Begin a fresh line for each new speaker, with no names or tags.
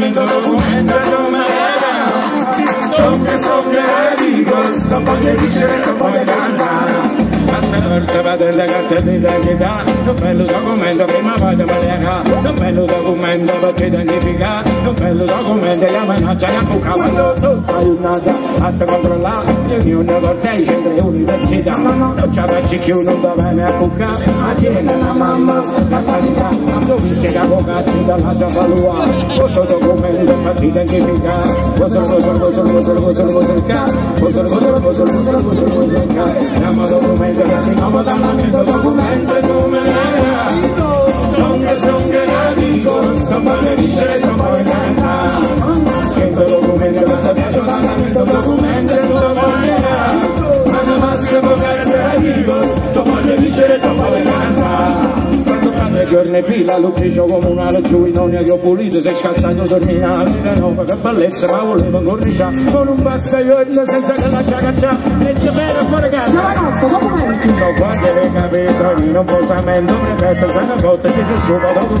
Songe, songe, amigos, kapage bichere, kapage dana Badella gatta della ghetà Non bello documento prima vado malega Non bello documento perché dannifica Non bello documento la minaccia la cuca Quando tu fai un'altra alta controllare L'unione cortei centro università Non c'è da cicchio non va bene a cuca Ma tiene la mamma la sanità advogati dalla documento per identificare Vostro, documento documento giorni fila all'ufficio comunale giù in ogni ho pulito sei scassato terminale che no che bellezza ma volevo incorniciare con un passagiorno senza che la giacaccia e ti bene fuori casa. So quando le capitoli non posamento prefetto se ne botte ci si sciupa documento